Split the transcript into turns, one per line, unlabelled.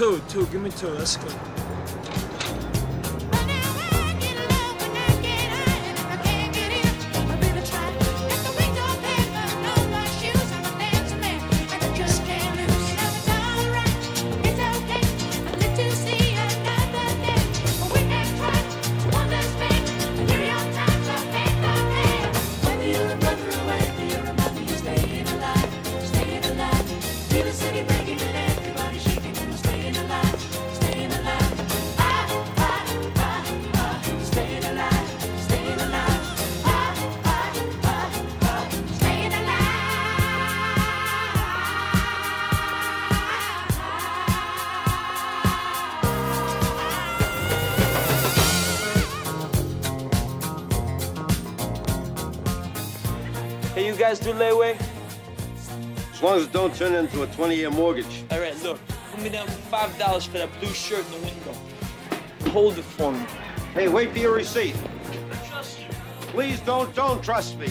Two, two. Give me two. That's good. Hey, you guys do layaway?
As long as it don't turn into a 20-year mortgage.
All right, look. Put me down for five dollars for that blue shirt in the window. Hold it for me.
Hey, wait for your receipt.
I trust you.
Please don't, don't trust me.